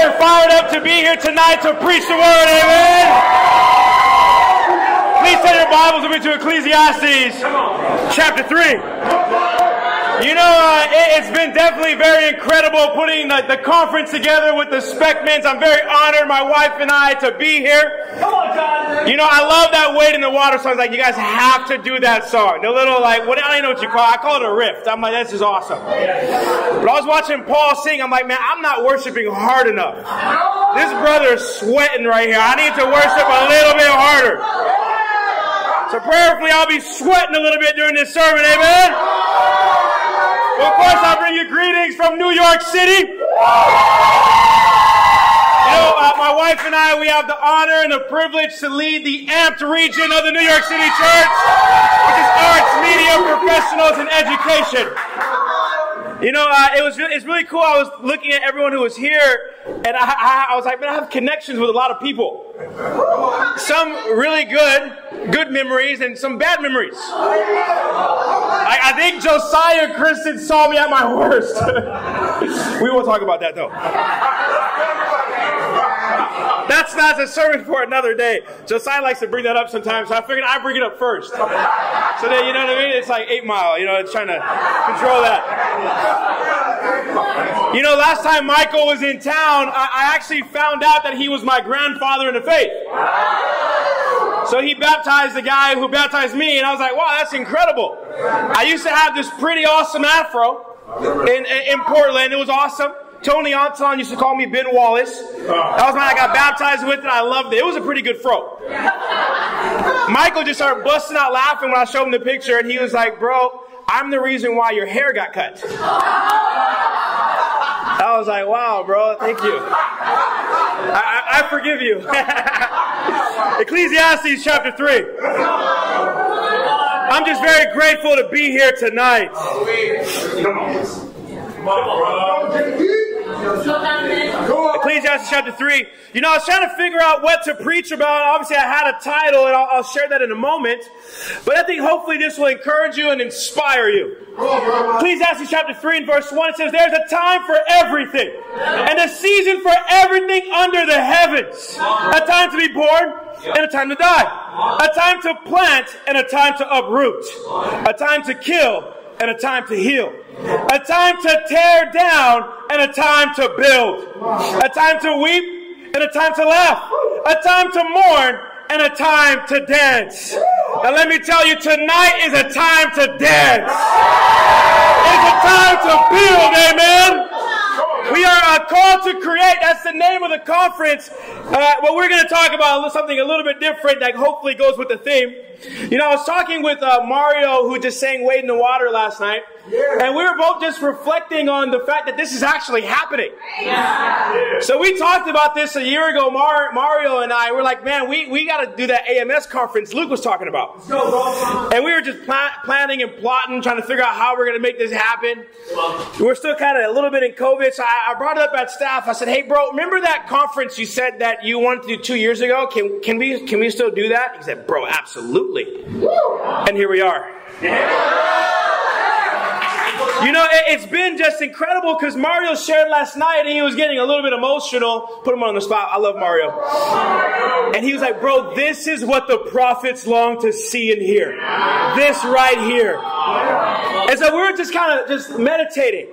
you're fired up to be here tonight to preach the word, amen. Please turn your Bibles with me to Ecclesiastes chapter 3. You know, uh, it, has been definitely very incredible putting the, the, conference together with the Speckmans. I'm very honored, my wife and I, to be here. Come on, John. You know, I love that Wade in the Water song. Like, you guys have to do that song. The little, like, what, I don't know what you call it. I call it a riff. I'm like, this is awesome. But I was watching Paul sing. I'm like, man, I'm not worshiping hard enough. This brother's sweating right here. I need to worship a little bit harder. So prayerfully, I'll be sweating a little bit during this sermon. Amen. Of course, I bring you greetings from New York City. You know, uh, my wife and I, we have the honor and the privilege to lead the AMPed region of the New York City Church, which is arts, media, professionals, and education. You know, uh, it was it's really cool. I was looking at everyone who was here, and I, I, I was like, man, I have connections with a lot of people. Some really good, good memories, and some bad memories. I, I think Josiah Kristen saw me at my worst. we won't talk about that though. That's not a sermon for another day. Josiah likes to bring that up sometimes, so I figured I'd bring it up first. So that, you know what I mean? It's like eight mile, you know, it's trying to control that. You know, last time Michael was in town, I, I actually found out that he was my grandfather in the faith. So he baptized the guy who baptized me, and I was like, wow, that's incredible. I used to have this pretty awesome afro in, in Portland. It was awesome. Tony Anton used to call me Ben Wallace. That was when I got baptized with it. I loved it. It was a pretty good fro. Michael just started busting out laughing when I showed him the picture, and he was like, Bro, I'm the reason why your hair got cut. I was like, Wow, bro, thank you. I, I, I forgive you. Ecclesiastes chapter 3. I'm just very grateful to be here tonight. Ecclesiastes chapter 3. You know, I was trying to figure out what to preach about. Obviously, I had a title, and I'll, I'll share that in a moment. But I think hopefully this will encourage you and inspire you. Ecclesiastes chapter 3 and verse 1 it says, There's a time for everything, and a season for everything under the heavens. A time to be born, and a time to die. A time to plant, and a time to uproot. A time to kill, and a time to heal. A time to tear down and a time to build. A time to weep and a time to laugh. A time to mourn and a time to dance. And let me tell you, tonight is a time to dance. It's a time to build, amen. We are uh, called to create. That's the name of the conference. Uh, we're going to talk about something a little bit different that hopefully goes with the theme. You know, I was talking with uh, Mario, who just sang Wade in the Water last night. Yeah. And we were both just reflecting on the fact that this is actually happening. Yeah. So we talked about this a year ago, Mar- Mario and I. We're like, man, we, we got to do that AMS conference Luke was talking about. And we were just pl- planning and plotting, trying to figure out how we're going to make this happen. We're still kind of a little bit in COVID. So I, I, brought it up at staff. I said, hey, bro, remember that conference you said that you wanted to do two years ago? Can, can, we, can we still do that? He said, bro, absolutely. And here we are. You know, it's been just incredible because Mario shared last night and he was getting a little bit emotional. Put him on the spot. I love Mario. And he was like, bro, this is what the prophets long to see and hear. This right here. And so we were just kind of just meditating.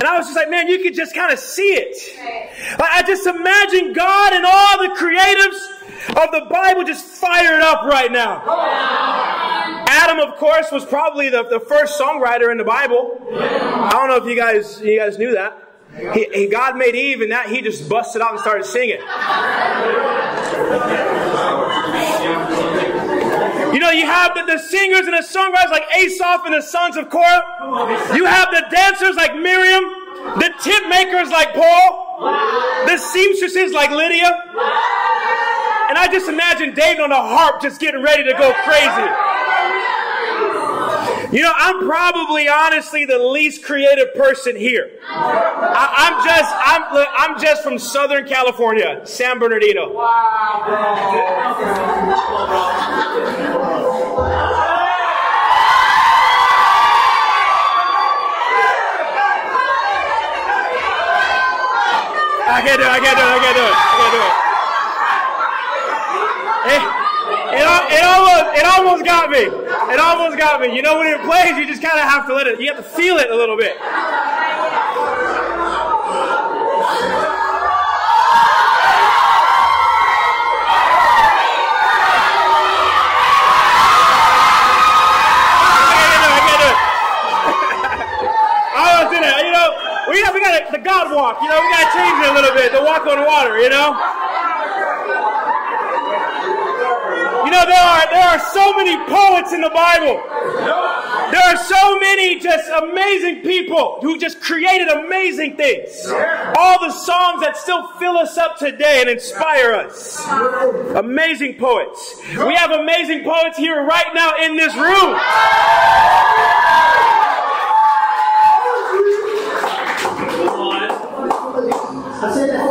And I was just like, man, you could just kind of see it. I just imagine God and all the creatives of the Bible just fired up right now. Adam, of course, was probably the, the first songwriter in the Bible. I don't know if you guys you guys knew that. He, he, God made Eve, and that he just busted out and started singing. You know, you have the, the singers and the songwriters like Asaph and the sons of Korah. You have the dancers like Miriam, the tip makers like Paul, the seamstresses like Lydia. And I just imagine David on a harp just getting ready to go crazy. You know, I'm probably honestly the least creative person here. I, am just I'm I'm just from Southern California, San Bernardino. I I can't do it. I can't do it. I can't do it. I can't do. It, it, almost, it almost got me. It almost got me. You know, when it plays, you just kind of have to let it, you have to feel it a little bit. We got, we got the God walk, you know, we got to change it a little bit, the walk on water, you know? You know, there are, there are so many poets in the Bible. There are so many just amazing people who just created amazing things. All the songs that still fill us up today and inspire us. Amazing poets. We have amazing poets here right now in this room. I said that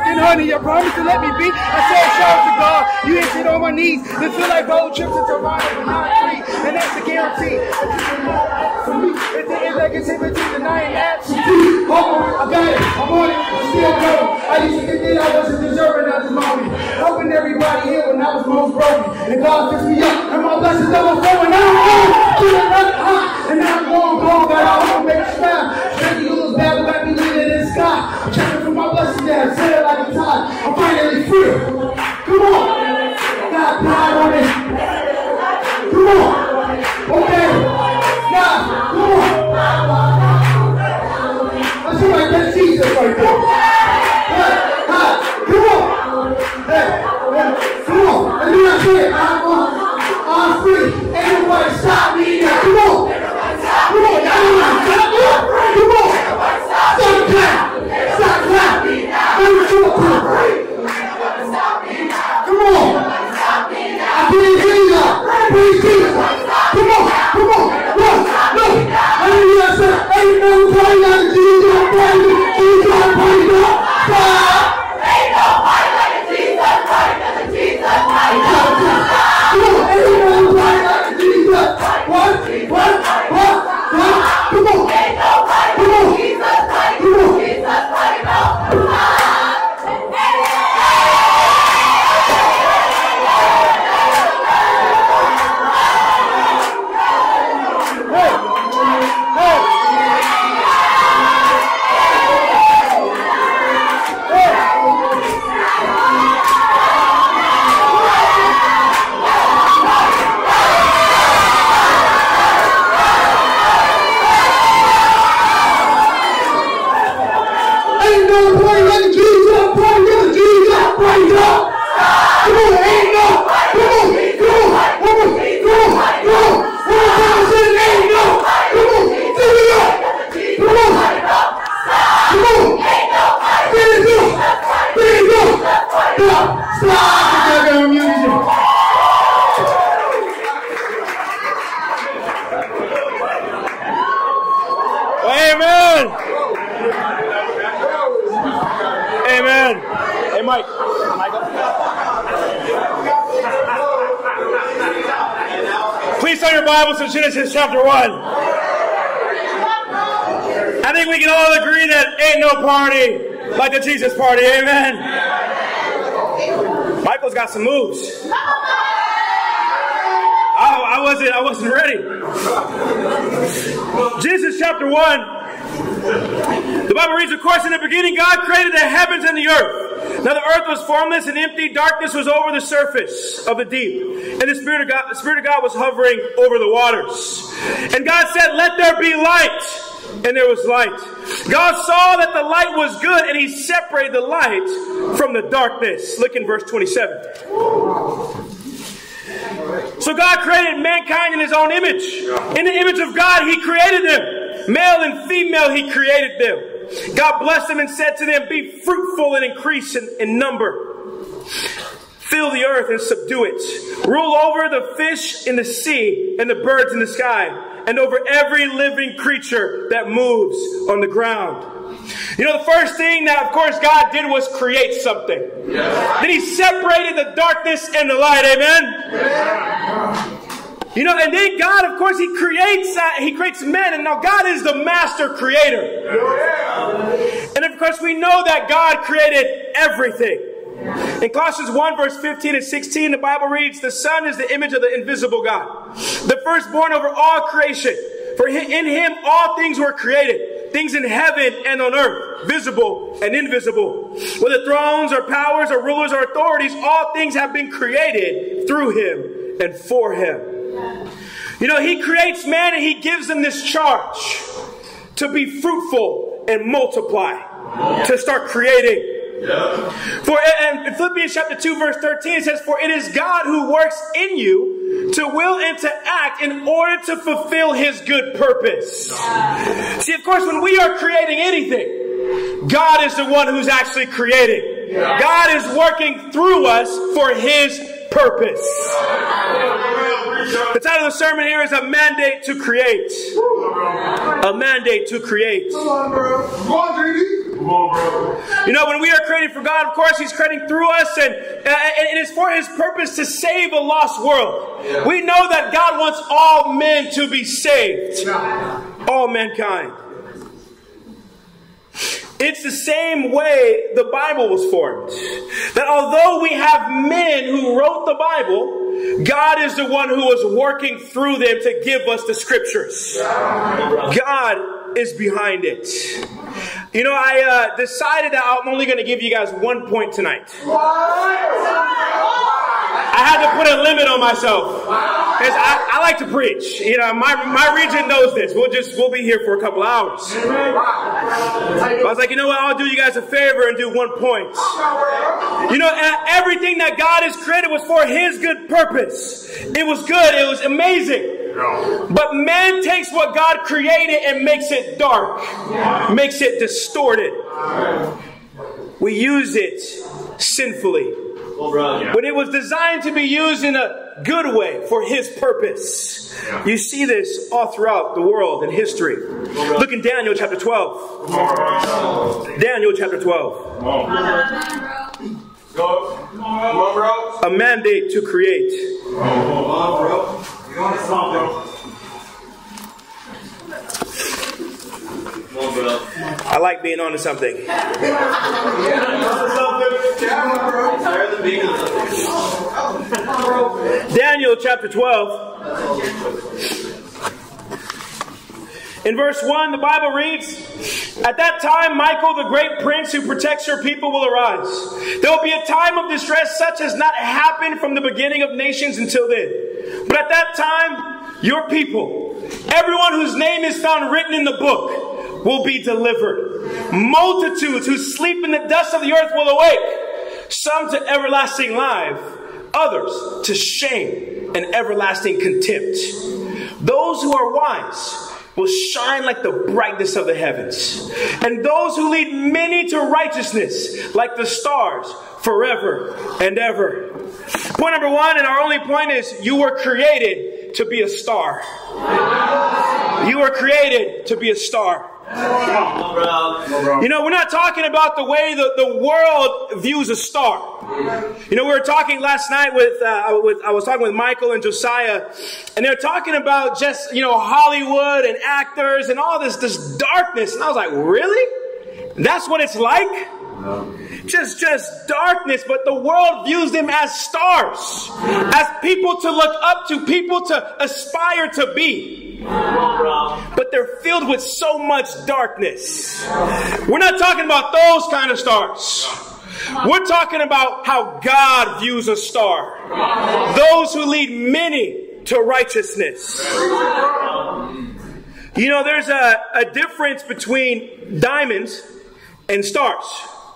milk and honey. You promised to let me be. I said, shout to God. You answered on my knees. It feel like bold trips to Toronto, but not free. And that's a guarantee. It's the negativity, denying absentee. Hold on, I got it. I'm on it. I'm still going. I used to think that I wasn't deserving of this moment. Helping everybody here when I was most broken. And God fixed me up. And my blessings never flowing. Now I'm going to another high. And now I'm going, going, but I won't make a smile. I'm finally free. Come on. Amen. Amen. Hey, Mike. Please turn your Bibles to Genesis chapter 1. I think we can all agree that ain't no party like the Jesus party. Amen. Michael's got some moves. I, I wasn't I wasn't ready. Genesis chapter 1 the Bible reads, of course, in the beginning, God created the heavens and the earth. Now the earth was formless and empty. Darkness was over the surface of the deep. And the Spirit of God, the Spirit of God was hovering over the waters. And God said, let there be light. And there was light. God saw that the light was good and he separated the light from the darkness. Look in verse 27. So God created mankind in his own image. In the image of God, he created them. Male and female, he created them. God blessed them and said to them, Be fruitful and increase in, in number. Fill the earth and subdue it. Rule over the fish in the sea and the birds in the sky, and over every living creature that moves on the ground. You know, the first thing that, of course, God did was create something. Yes. Then He separated the darkness and the light. Amen? Yes. You know, and then God, of course, He creates uh, He creates men, and now God is the master creator. Yeah. And of course, we know that God created everything. In Colossians 1, verse 15 and 16, the Bible reads, The Son is the image of the invisible God, the firstborn over all creation. For in him all things were created, things in heaven and on earth, visible and invisible. Whether thrones or powers or rulers or authorities, all things have been created through him and for him. You know, he creates man and he gives them this charge to be fruitful and multiply, to start creating. Yeah. For and in Philippians chapter 2, verse 13, it says, For it is God who works in you to will and to act in order to fulfill his good purpose. See, of course, when we are creating anything, God is the one who's actually creating. Yeah. God is working through us for his purpose. The title of the sermon here is A Mandate to Create. A Mandate to Create. Come on, bro. Come on, JD. Come on, bro. You know, when we are creating for God, of course, He's creating through us, and, uh, and it is for His purpose to save a lost world. Yeah. We know that God wants all men to be saved, all mankind. It's the same way the Bible was formed. That although we have men who wrote the Bible, God is the one who is working through them to give us the scriptures. God is behind it. You know, I uh, decided that I'm only going to give you guys one point tonight. I had to put a limit on myself. Because I, I, like to preach. You know, my, my region knows this. We'll just, we'll be here for a couple hours. I was like, you know what? I'll do you guys a favor and do one point. You know, everything that God has created was for His good purpose. It was good. It was amazing. But man takes what God created and makes it dark, makes it distorted. We use it sinfully. When it was designed to be used in a good way for His purpose. Yeah. You see this all throughout the world and history. Look in Daniel chapter 12. Daniel chapter 12. A mandate to create. I like being on to something. Daniel chapter 12. In verse 1, the Bible reads, At that time, Michael, the great prince who protects your people, will arise. There will be a time of distress such as not happened from the beginning of nations until then. But at that time, your people, everyone whose name is found written in the book, will be delivered. Multitudes who sleep in the dust of the earth will awake, some to everlasting life, others to shame and everlasting contempt. Those who are wise will shine like the brightness of the heavens, and those who lead many to righteousness like the stars forever and ever. Point number one, and our only point is you were created to be a star. You were created to be a star. You know, we're not talking about the way the, the world views a star. You know, we were talking last night with, uh, with, I was talking with Michael and Josiah, and they're talking about just, you know, Hollywood and actors and all this, this darkness. And I was like, really? That's what it's like? Just, just darkness, but the world views them as stars, as people to look up to, people to aspire to be. But they're filled with so much darkness. We're not talking about those kind of stars. We're talking about how God views a star. Those who lead many to righteousness. You know, there's a, a difference between diamonds and stars.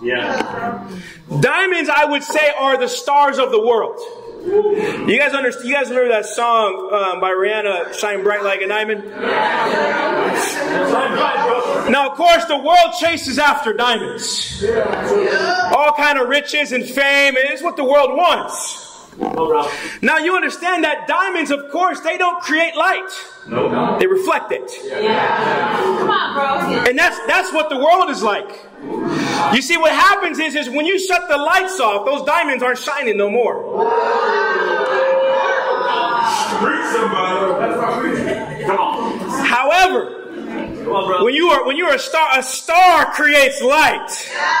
Yeah. Diamonds, I would say, are the stars of the world. You guys understand? You guys remember that song um, by Rihanna, "Shine Bright Like a Diamond"? Now, of course, the world chases after diamonds, all kind of riches and fame, and it's what the world wants. Now, you understand that diamonds, of course, they don't create light; they reflect it. Come on, bro. And that's that's what the world is like. You see, what happens is, is when you shut the lights off, those diamonds aren't shining no more. Preach somebody. Come on. However, Come on, bro. when you are when you're a star, a star creates light.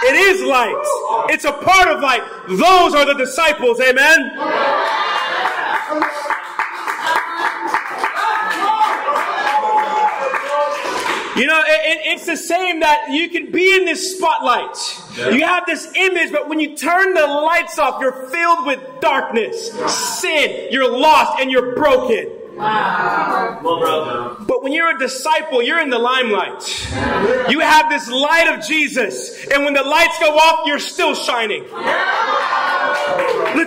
It is light. It's a part of light. Those are the disciples. Amen. You know, it, it- it's the same that you can be in this spotlight. You have this image, but when you turn the lights off, you're filled with darkness, sin. You're lost and you're broken. On. But when you're a disciple, you're in the limelight. You have this light of Jesus. And when the lights go off, you're still shining. Look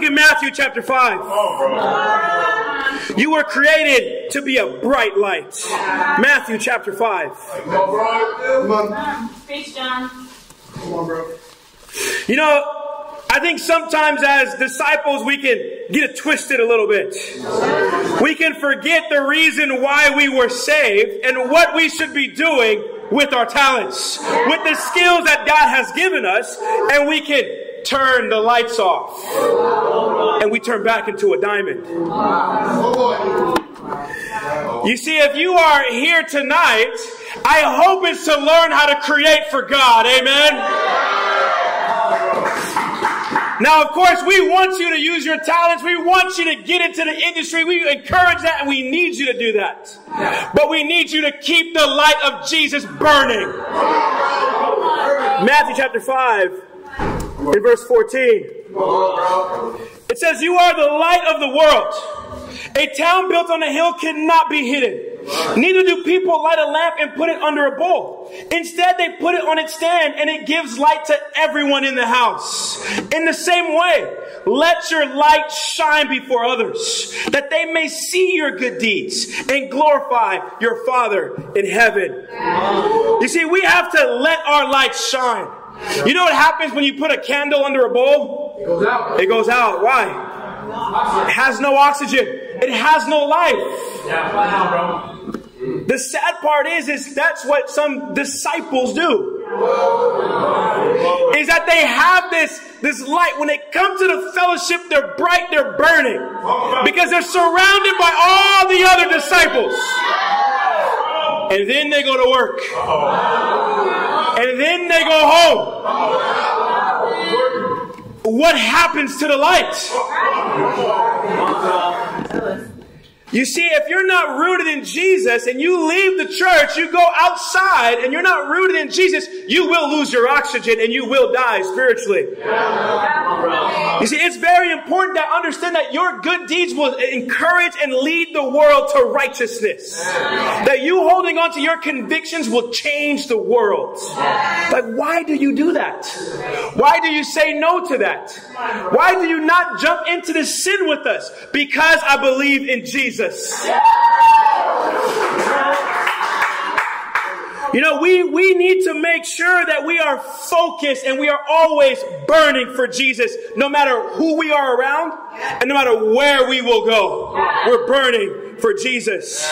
at Matthew chapter 5. You were created to be a bright light. Matthew chapter 5. Come on, Preach, John. Come on, bro. You know, I think sometimes as disciples we can get it twisted a little bit. We can forget the reason why we were saved and what we should be doing with our talents, with the skills that God has given us, and we can turn the lights off and we turn back into a diamond. You see, if you are here tonight, I hope it's to learn how to create for God. Amen. Now, of course, we want you to use your talents. We want you to get into the industry. We encourage that and we need you to do that. But we need you to keep the light of Jesus burning. Matthew chapter 5, in verse 14. It says, You are the light of the world. A town built on a hill cannot be hidden. Neither do people light a lamp and put it under a bowl. Instead, they put it on its stand and it gives light to everyone in the house. In the same way, let your light shine before others, that they may see your good deeds and glorify your Father in heaven. You see, we have to let our light shine. You know what happens when you put a candle under a bowl? It goes out. It goes out. Why? It has no oxygen. It has no life. The sad part is, is that's what some disciples do. Is that they have this, this light. When they come to the fellowship, they're bright, they're burning. Because they're surrounded by all the other disciples. And then they go to work. And then they go home. What happens to the light? You see, if you're not rooted in Jesus and you leave the church, you go outside and you're not rooted in Jesus, you will lose your oxygen and you will die spiritually. You see, it's very important to understand that your good deeds will encourage and lead the world to righteousness. That you holding on to your convictions will change the world. Like, why do you do that? Why do you say no to that? Why do you not jump into the sin with us? Because I believe in Jesus. You know, we, we need to make sure that we are focused and we are always burning for Jesus, no matter who we are around and no matter where we will go. We're burning for Jesus.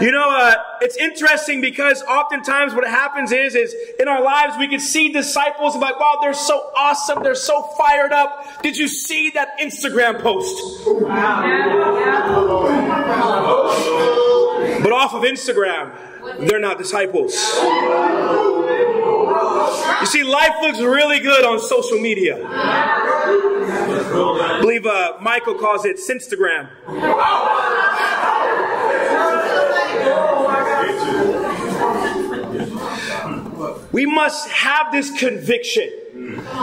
You know, uh, it's interesting because oftentimes what happens is, is in our lives we can see disciples and like, wow, they're so awesome, they're so fired up. Did you see that Instagram post? But off of Instagram, they're not disciples. You see, life looks really good on social media. I believe uh, Michael calls it Sinstagram. We must have this conviction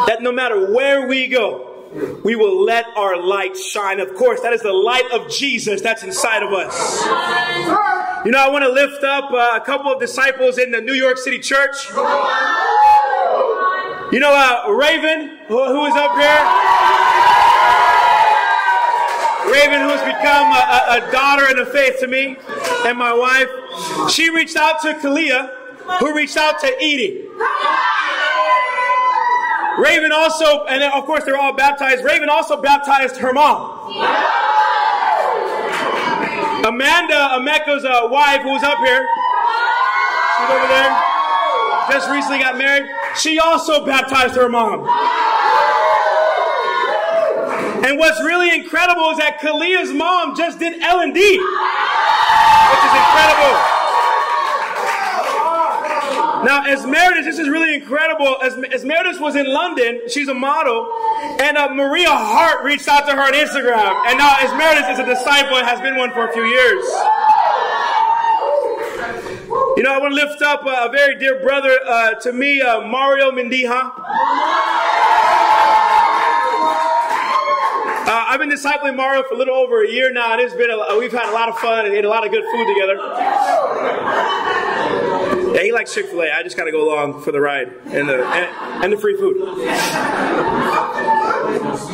that no matter where we go, we will let our light shine. Of course, that is the light of Jesus that's inside of us. You know, I want to lift up uh, a couple of disciples in the New York City church. You know, uh, Raven, who, who is up here? Raven, who has become a, a, daughter in a faith to me and my wife. She reached out to Kalia, who reached out to Edie. Raven also, and of course they're all baptized, Raven also baptized her mom. Amanda, Ameka's uh, wife, who's up here, she's over there, just recently got married. She also baptized her mom. And what's really incredible is that Kalia's mom just did L&D, which is incredible. Now, as Meredith, this is really incredible. As, Meredith was in London, she's a model, and uh, Maria Hart reached out to her on Instagram. And now, as Meredith is a disciple and has been one for a few years. You know, I want to lift up uh, a very dear brother uh, to me, uh, Mario Mendiha. I've been discipling Mario for a little over a year now, and it's been a, we've had a lot of fun and ate a lot of good food together. Yeah, he likes Chick Fil A. I just got to go along for the ride and the and, and the free food.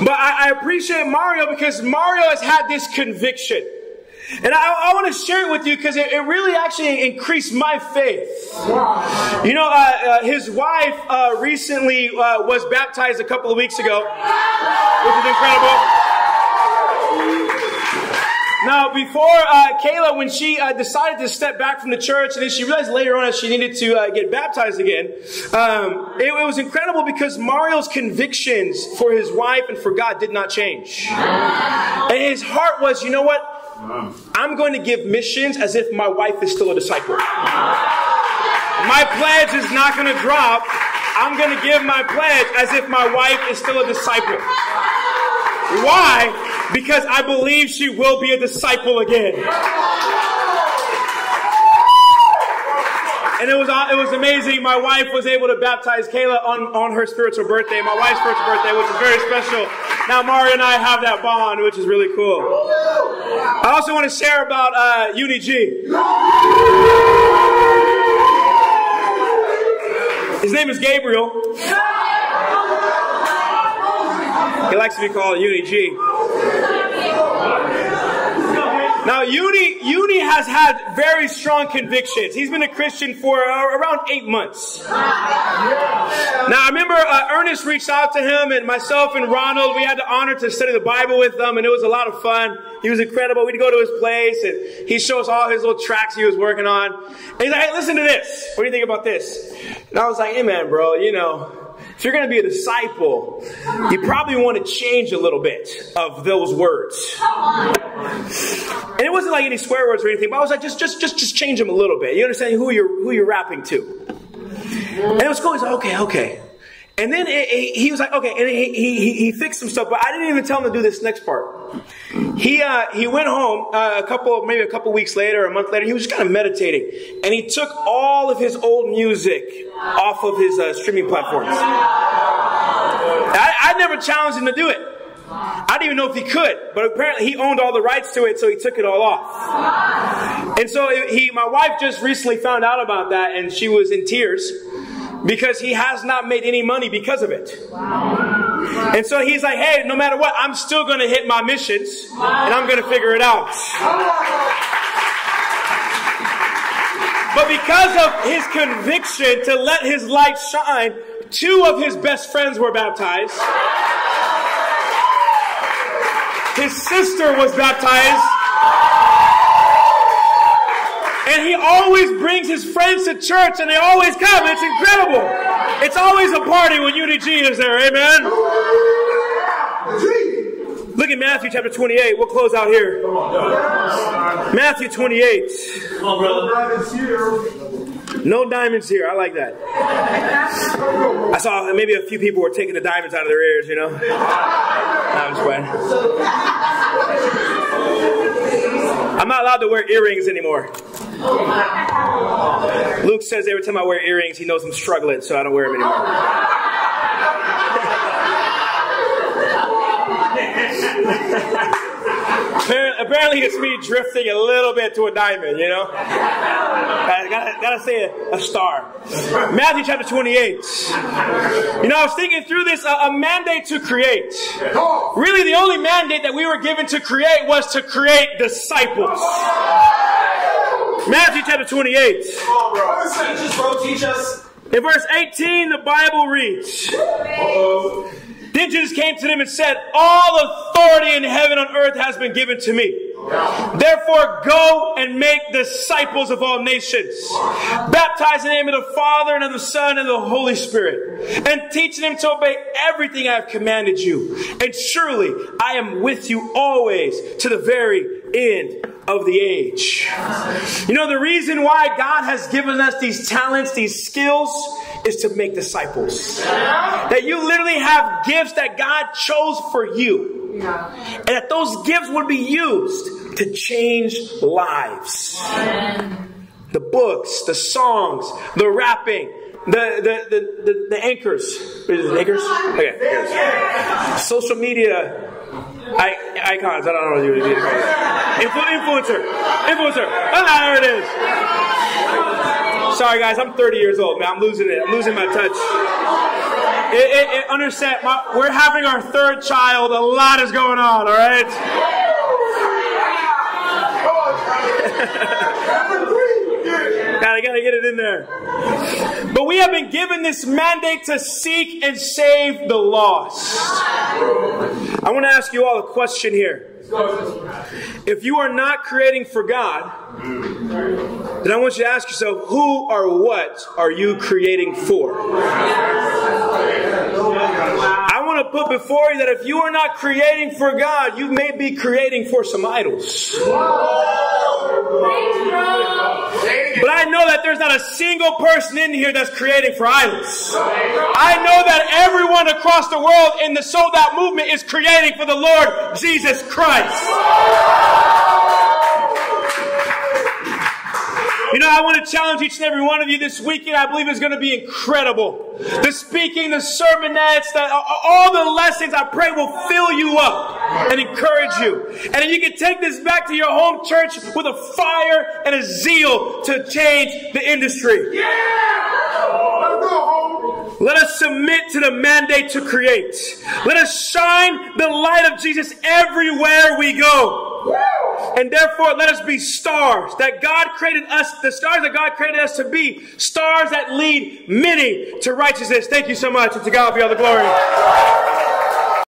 But I, I appreciate Mario because Mario has had this conviction. And I, I, want to share it with you because it, it, really actually increased my faith. You know, uh, uh, his wife uh, recently uh, was baptized a couple of weeks ago, which is incredible. Now, before uh, Kayla, when she uh, decided to step back from the church, and then she realized later on that she needed to uh, get baptized again, um, it, it, was incredible because Mario's convictions for his wife and for God did not change. And his heart was, you know what? I'm going to give missions as if my wife is still a disciple. My pledge is not going to drop. I'm going to give my pledge as if my wife is still a disciple. Why? Because I believe she will be a disciple again. And it was it was amazing. My wife was able to baptize Kayla on, on her spiritual birthday, my wife's spiritual birthday, which is very special. Now Mario and I have that bond, which is really cool. I also want to share about uh, Uni G. His name is Gabriel. He likes to be called Uni G. Now, Uni, Uni has had very strong convictions. He's been a Christian for uh, around eight months. Now, I remember uh, Ernest reached out to him, and myself and Ronald, we had the honor to study the Bible with them, and it was a lot of fun. He was incredible. We'd go to his place, and he showed us all his little tracks he was working on. And he's like, hey, listen to this. What do you think about this? And I was like, hey, man, bro, you know, if you're going to be a disciple, you probably want to change a little bit of those words. And it wasn't like any swear words or anything, but I was like, just, just, just, just change them a little bit. You understand who you're, who you're rapping to. And it was cool. He's like, okay, okay. And then it, it, he was like, okay, and he, he, he fixed some stuff, but I didn't even tell him to do this next part. He, uh, he went home uh, a couple, maybe a couple weeks later, a month later, he was just kind of meditating. And he took all of his old music off of his uh, streaming platforms. I, I never challenged him to do it. I didn't even know if he could, but apparently he owned all the rights to it, so he took it all off. And so he, my wife just recently found out about that, and she was in tears because he has not made any money because of it. Wow. And so he's like, hey, no matter what, I'm still going to hit my missions wow. and I'm going to figure it out. But because of his conviction to let his light shine, two of his best friends were baptized. His sister was baptized. And he always brings his friends to church and they always come. It's incredible. It's always a party when Uni G is there. Amen. Look at Matthew chapter 28. We'll close out here. Matthew 28. Come on, brother. No diamonds here. I like that. I saw maybe a few people were taking the diamonds out of their ears, you know? No, I'm just playing. I'm not allowed to wear earrings anymore. Luke says every time I wear earrings, he knows I'm struggling, so I don't wear them anymore. Apparently, it's me drifting a little bit to a diamond, you know? Gotta, gotta, gotta say a, a star. Matthew chapter 28. You know, I was thinking through this, a, a mandate to create. Really, the only mandate that we were given to create was to create disciples. Matthew chapter 28. Teach us, bro. Teach us. In verse 18, the Bible reads, Then Jesus came to them and said, All authority in heaven and earth has been given to me. Therefore, go and make disciples of all nations, baptize in the name of the Father and of the Son and of the Holy Spirit, and teaching them to obey everything I have commanded you. And surely I am with you always to the very end of the age. You know, the reason why God has given us these talents, these skills, is to make disciples. That you literally have gifts that God chose for you. And that those gifts would be used to change lives. The books, the songs, the rapping, the the the, the, the anchors. Is it anchors? Okay, anchors. Social media I, icons. I don't know what you would Influ- influencer. Influencer. Ah, there it is. Sorry, guys. I'm 30 years old, man. I'm losing it. I'm losing my touch. It, it, it, understand, my, we're having our third child. A lot is going on, all right? gotta, get it in there. But we have been given this mandate to seek and save the lost. I want to ask you all a question here. If you are not creating for God, then I want you to ask yourself, who or what are you creating for? Want to put before you that if you are not creating for God, you may be creating for some idols. But I know that there's not a single person in here that's creating for idols. I know that everyone across the world in the sold out movement is creating for the Lord Jesus Christ. Know, I want to challenge each and every one of you this weekend. I believe is going to be incredible. The speaking, the sermonettes, the, all the lessons I pray will fill you up and encourage you. And you can take this back to your home church with a fire and a zeal to change the industry. Yeah! Let us submit to the mandate to create. Let us shine the light of Jesus everywhere we go. And therefore, let us be stars that God created us, the stars that God created us to be, stars that lead many to righteousness. Thank you so much, and to God be all the glory.